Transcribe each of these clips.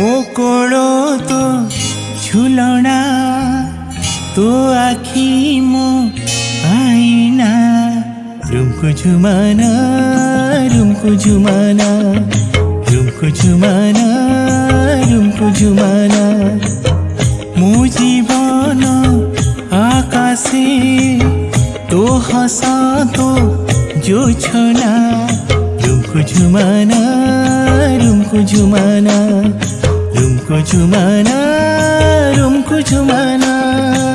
মোকড় তো ঝুলনা তো আখি মো আইনা রুমকু ঝুমানা রুমকু ঝুমানা রুমকু ঝুমানা রুমকু ঝুমানা মো জীবন আকাশে তো হাসা তো জোছনা রুমকু ঝুমানা rumku jumana rumku jumana rumku jumana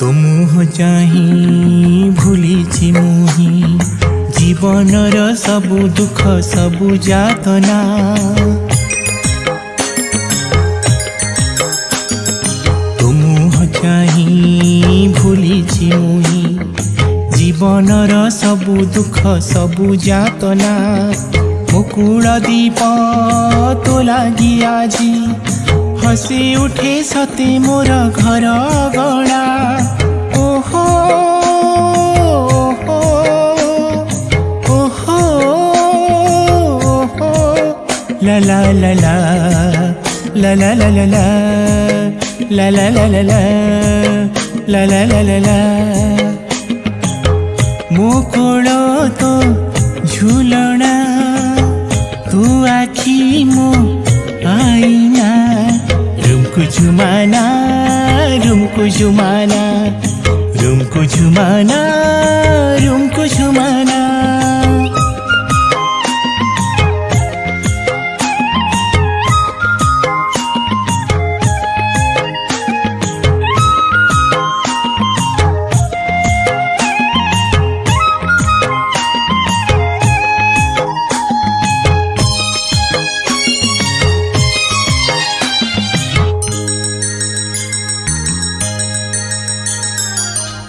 तुम हो चाहिं भुली छि मुही जीवन र सब दुख सबु जातना तुम हो चाहिं भुली छि मुही जीवन र सब दुख सबु जातना कोकुडा दीपा तोला गिया जी हसी उठे सते मोर घर la la la la la la la la la la la la la la la la la মুকুড়ো তো ঝুলনা তু আখি মো আইনা রুমকু ঝুমানা রুমকু ঝুমানা রুমকু ঝুমানা রুমকু ঝুমানা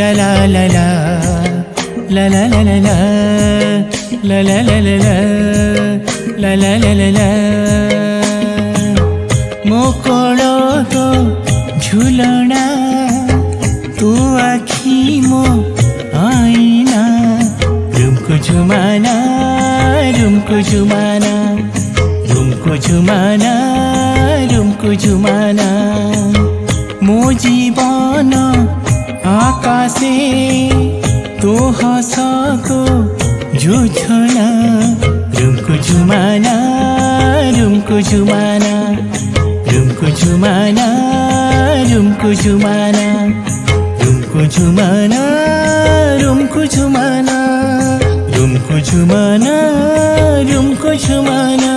la la la la la la la la la la la la la la la la la la ମୋ କଳ ତ ଝୁଲଣା ତୁ ଆଖି ମୋ ଆଇନା ରୁମକୁ ଝୁମାନା ରୁମକୁ ଝୁମାନା ରୁମକୁ ଝୁମାନା ରୁମକୁ ଝୁମାନା ମୋ ଜୀବନ आकाशे तो हसाको यो झना रुमको रुमको जुमाना रुमको जुमाना रुमको जुमाना रुमको जुमाना रुमको जुमाना रुमको जुमाना